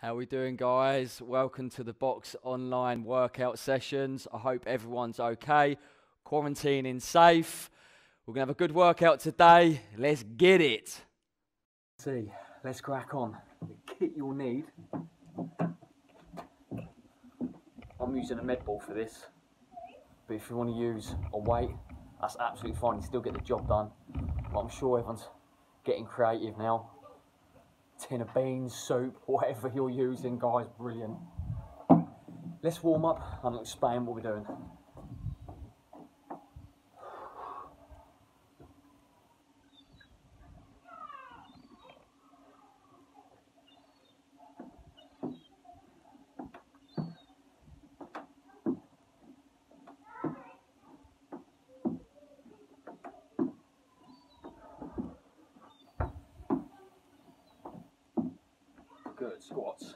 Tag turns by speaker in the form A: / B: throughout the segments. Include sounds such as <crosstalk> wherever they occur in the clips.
A: How we doing, guys? Welcome to the Box Online workout sessions. I hope everyone's okay. Quarantining safe. We're gonna have a good workout today. Let's get it. See, let's crack on. The kit you'll need. I'm using a med ball for this, but if you want to use a weight, that's absolutely fine. You still get the job done. But I'm sure everyone's getting creative now tin of beans, soup, <laughs> whatever you're using, guys, brilliant. Let's warm up and I'll explain what we're doing. Good, squats.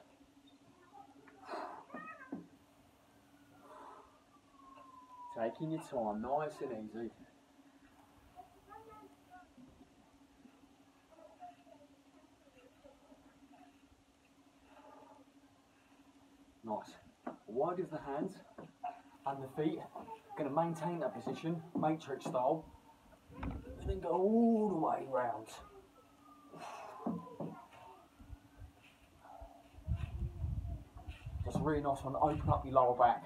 A: Taking your time, nice and easy. Nice. Wide of the hands and the feet. Going to maintain that position, matrix style, and then go all the way round. That's a really nice one. Open up your lower back.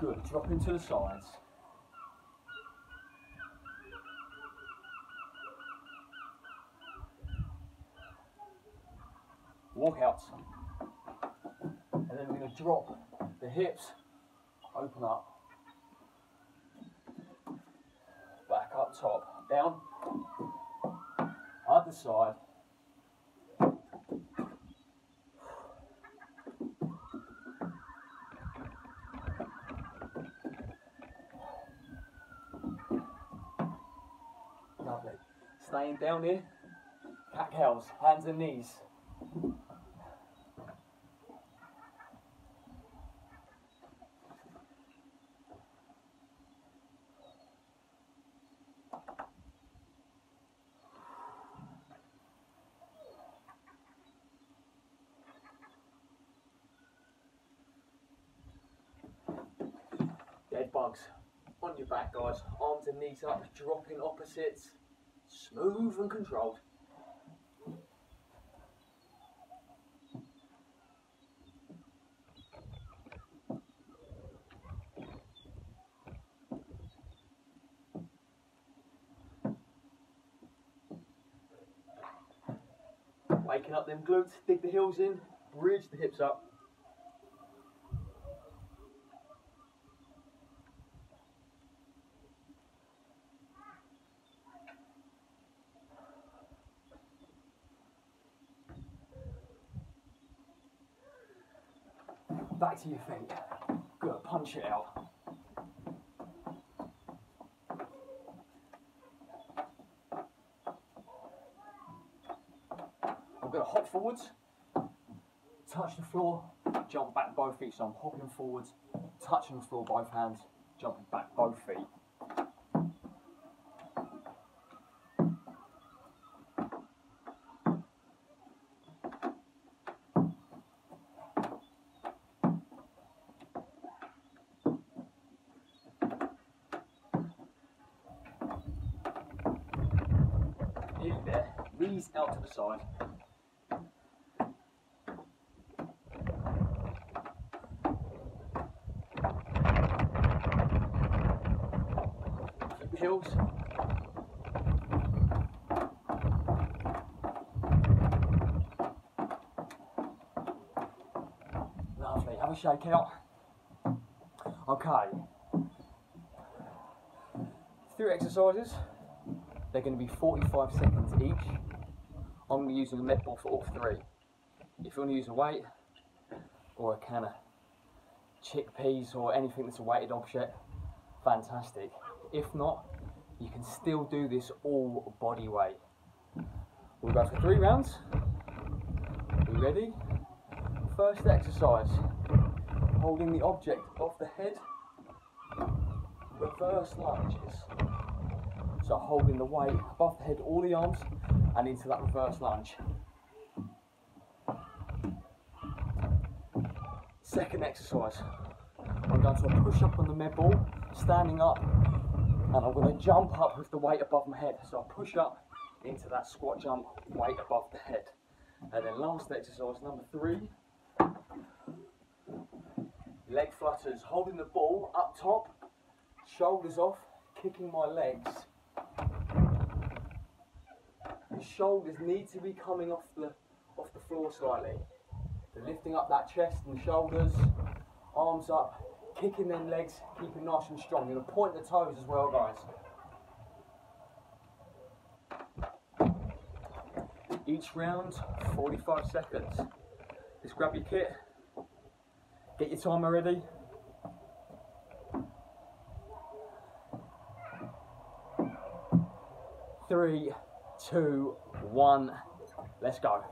A: Good. Drop into the sides. Walk out. And then we're going to drop the hips, open up. Back up top, down, other side. Lovely. Staying down here. Cat cows, hands and knees. Dead bugs on your back, guys. Arms and knees up, dropping opposites. Smooth and controlled. Waking up them glutes, dig the heels in, bridge the hips up. Your feet. Good, punch it out. I'm going to hop forwards, touch the floor, jump back both feet. So I'm hopping forwards, touching the floor both hands, jumping back both feet. There. Knees out to the side. Flip the heels. Lovely. Have a shake out. Okay. Three exercises. They're going to be 45 seconds each. I'm going to be using a med ball for all three. If you want to use a weight or a can of chickpeas or anything that's a weighted object, fantastic. If not, you can still do this all body weight. We'll go for three rounds. Are you ready? First exercise, holding the object off the head, reverse lunges. So holding the weight above the head, all the arms, and into that reverse lunge. Second exercise, I'm going to push up on the med ball, standing up, and I'm going to jump up with the weight above my head. So I push up into that squat jump, weight above the head. And then last exercise, number three, leg flutters, holding the ball up top, shoulders off, kicking my legs. Shoulders need to be coming off the off the floor slightly. So lifting up that chest and shoulders, arms up, kicking them legs, keeping nice and strong. You're gonna point the toes as well, guys. Each round, 45 seconds. Just grab your kit, get your timer ready. Three, two, one, let's go.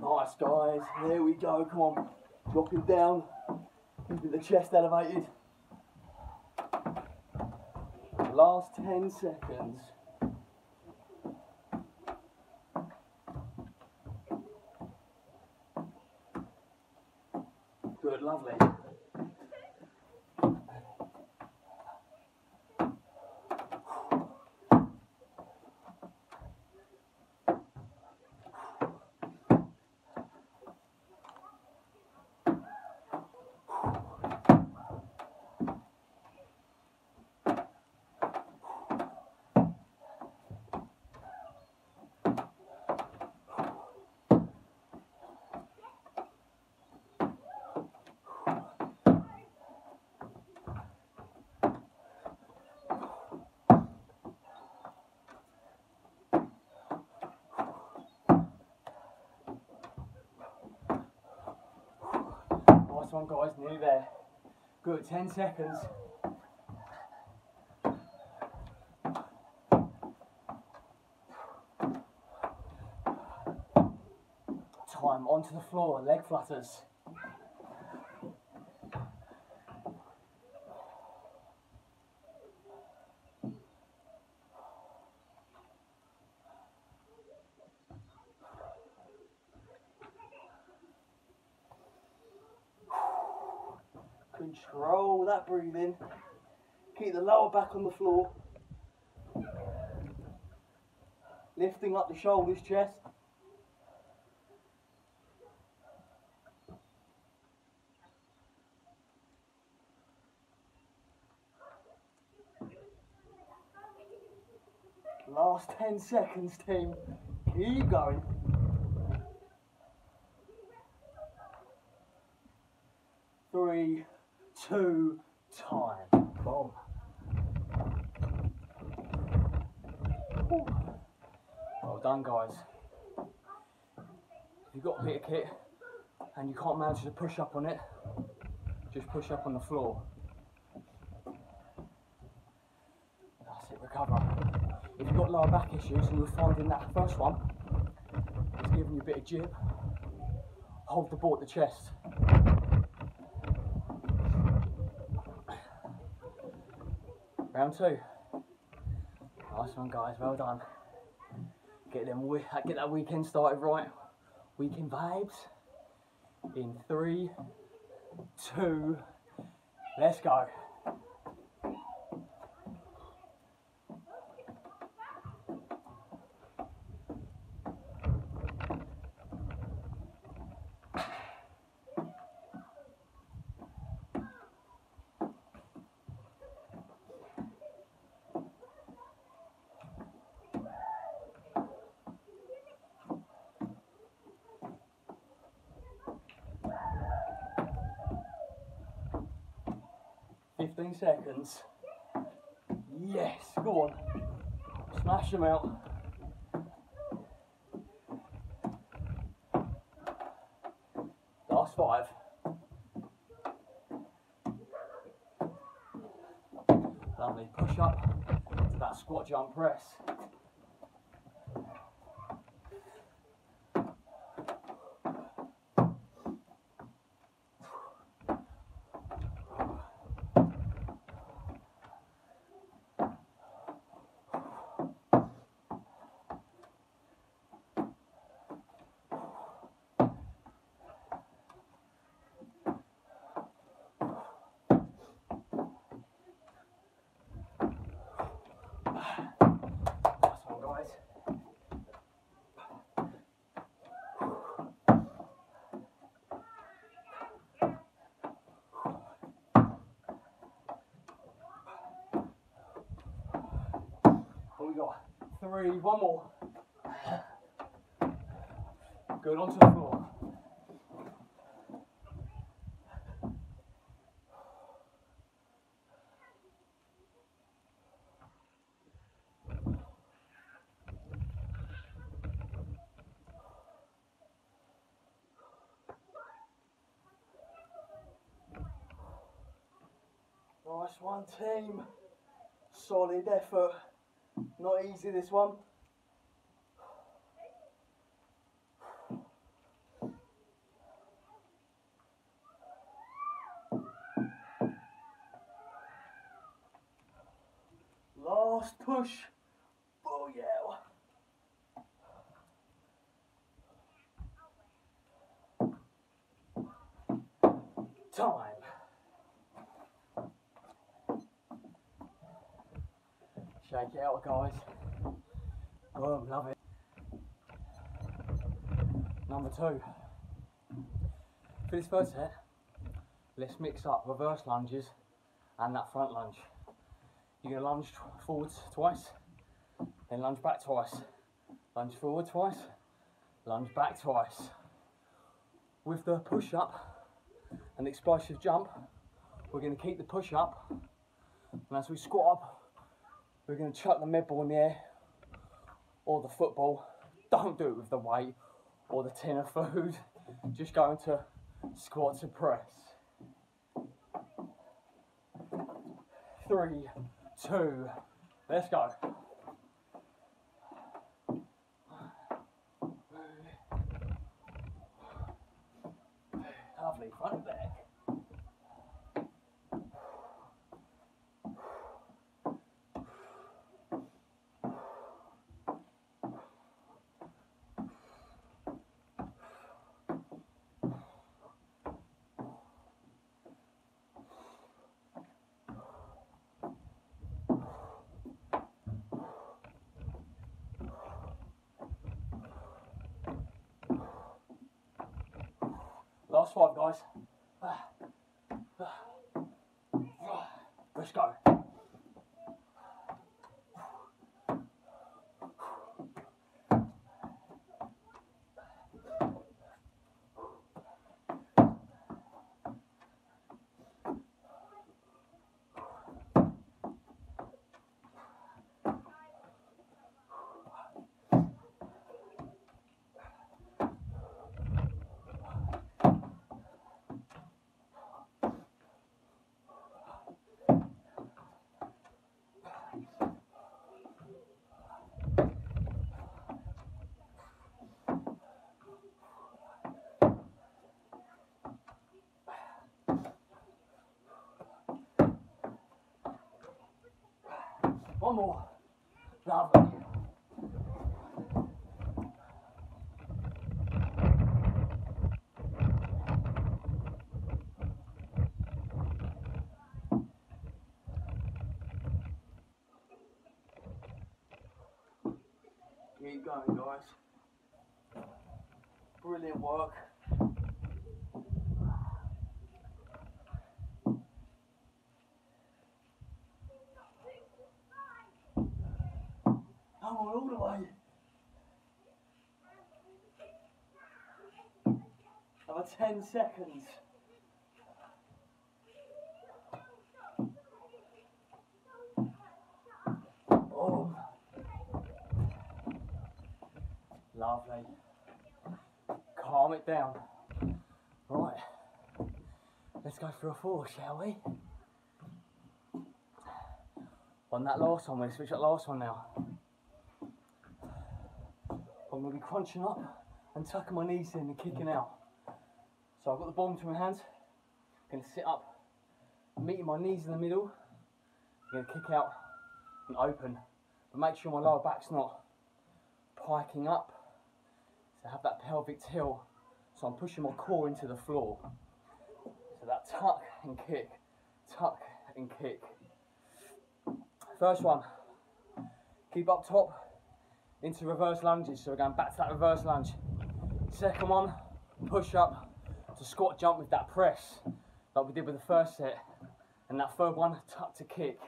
A: Nice guys, there we go, come on. Dropping down, keeping the chest elevated. Last 10 seconds. Good, lovely. Nice one guys, nearly there. Good, 10 seconds. Time, onto the floor, leg flutters. Control that breathing. Keep the lower back on the floor. Lifting up the shoulders, chest. Last 10 seconds, team. Keep going. Three, two, time. Boom. Whew. Well done, guys. If you've got a bit of kit and you can't manage to push up on it, just push up on the floor. That's it, recover. If you've got lower back issues and you're finding that first one, it's giving you a bit of jib, hold the ball at the chest. Round two. Nice one, guys. Well done. Get them. Get that weekend started right. Weekend vibes. In three, two. Let's go. Fifteen seconds. Yes. Go on. Smash them out. Last five. Lovely. Push up to that squat jump press. Last one, guys. What we got? Three, one more. Good onto the floor. Nice one, team. Solid effort. Not easy, this one. Last push. Oh, yeah. Time. Shake it out, guys. Boom, love it. Number two. For this first set, let's mix up reverse lunges and that front lunge. You're to lunge forwards twice, then lunge back twice. Lunge forward twice, lunge back twice. With the push up and the explosive jump, we're going to keep the push up. And as we squat up, we're going to chuck the med ball in the air or the football. Don't do it with the weight or the tin of food. Just go into squat to press. Three, two, let's go. Lovely, front and back. Last five, guys. <sighs> <sighs> <sighs> Let's go. One more. Lovely. Keep going, guys. Brilliant work. Come on, all the way. Another 10 seconds. Boom. Lovely. Calm it down. Right. Let's go for a four, shall we? On that last one, we're gonna switch that last one now. I'm gonna be crunching up and tucking my knees in and kicking out. So I've got the ball between my hands, I'm gonna sit up, meeting my knees in the middle, I'm gonna kick out and open. But make sure my lower back's not piking up. So have that pelvic tilt. So I'm pushing my core into the floor. So that tuck and kick, tuck and kick. First one, keep up top into reverse lunges. So we're going back to that reverse lunge. Second one, push up to squat jump with that press, like we did with the first set. And that third one, tuck to kick.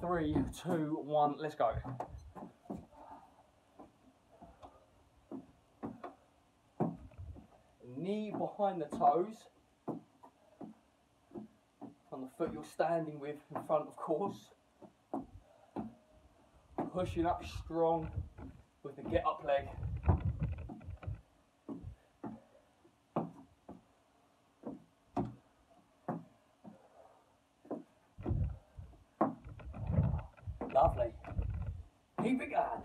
A: Three, two, one, let's go. Knee behind the toes. On the foot you're standing with in front, of course. Pushing up strong with the get up leg. Lovely. Keep it going.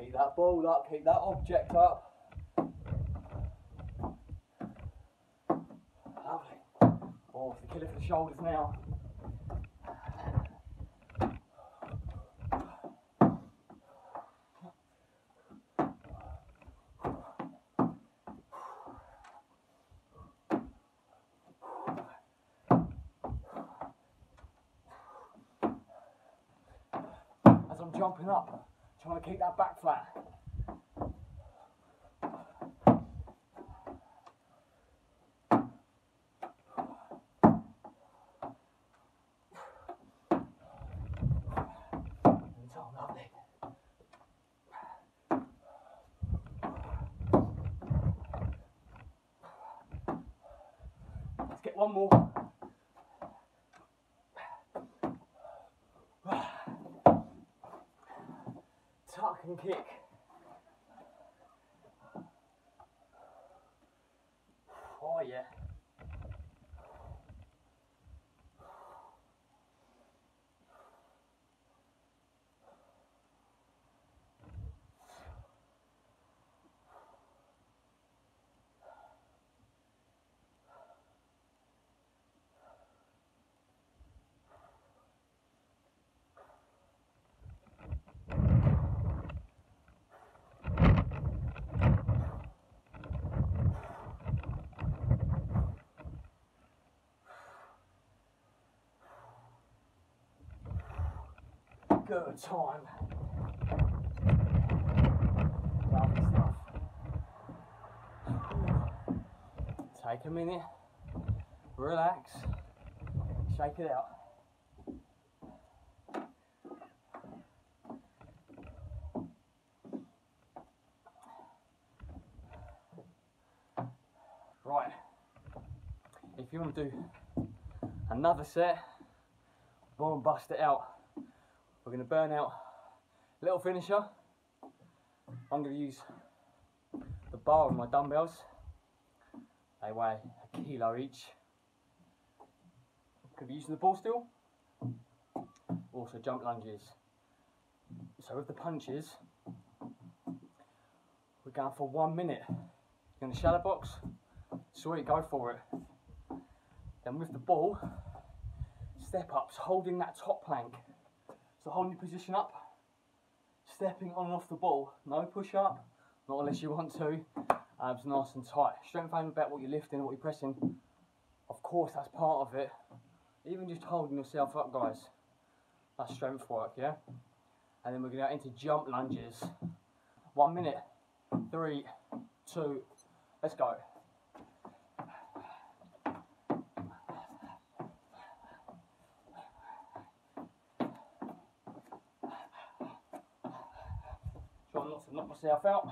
A: Keep that ball up, keep that object up. Lovely. Oh, it's the killer for the shoulders now. As up, trying to keep that back flat. Let's get one more. And kick. Oh yeah. Good time. Lovely stuff. Take a minute, relax, shake it out. Right, if you want to do another set, and bust it out. Going to burn out little finisher. I'm going to use the bar and my dumbbells. They weigh a kilo each. Could be using the ball still. Also jump lunges. So with the punches, we're going for one minute. You're in the shadow box, sweet, go for it. Then with the ball, step ups, holding that top plank. So holding your position up, stepping on and off the ball. No push up, not unless you want to. Um, Abs nice and tight. Strength aim about what you're lifting what you're pressing. Of course, that's part of it. Even just holding yourself up, guys. That's strength work, yeah? And then we're going to go into jump lunges. One minute. Three, two, let's go. Try not to knock myself out.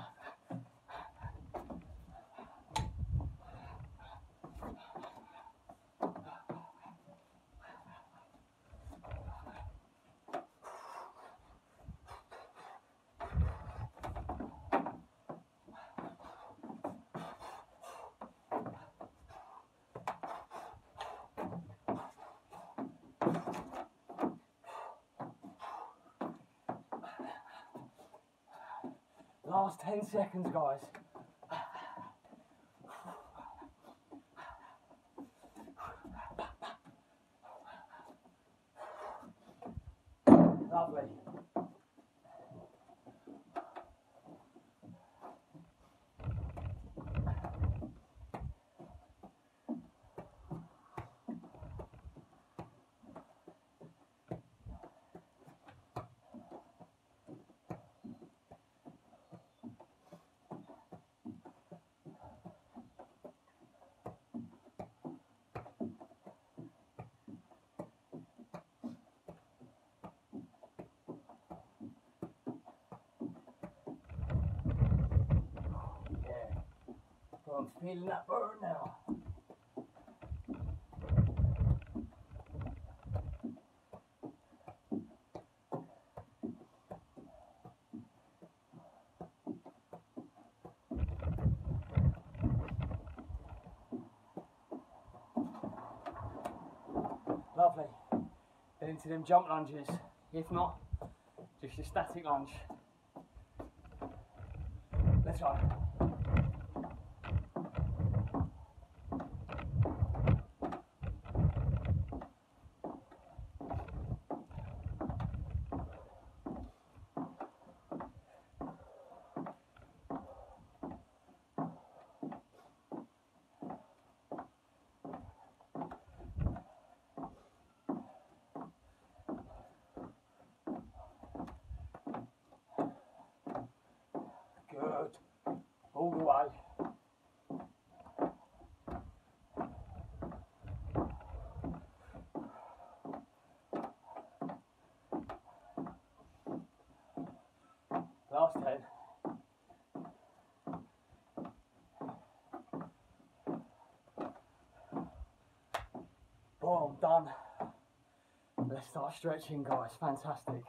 A: Last 10 seconds, guys. Lovely. Yeah. I'm feeling that burn now. Lovely. Then into them jump lunges. If not, just your static lunge. Let's go. Good. All the way. Last 10. Boom, done. Let's start stretching, guys. Fantastic.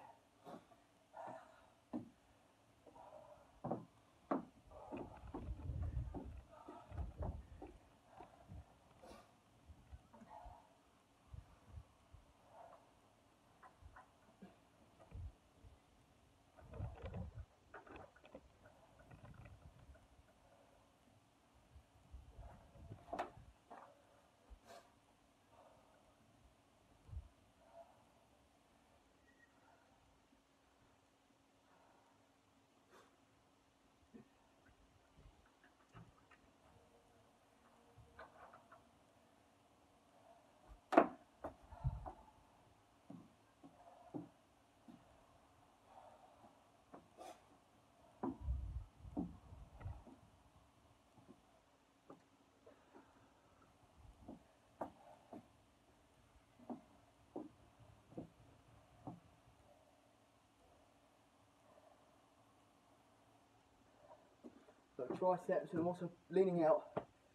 A: Triceps, and I'm also leaning out,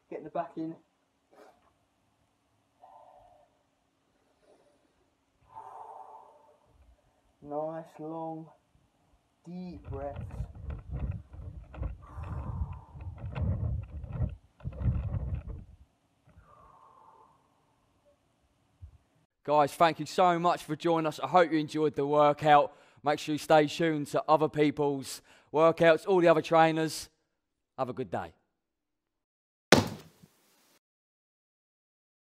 A: getting the back in. Nice, long, deep breaths. Guys, thank you so much for joining us. I hope you enjoyed the workout. Make sure you stay tuned to other people's workouts, all the other trainers. Have a good day.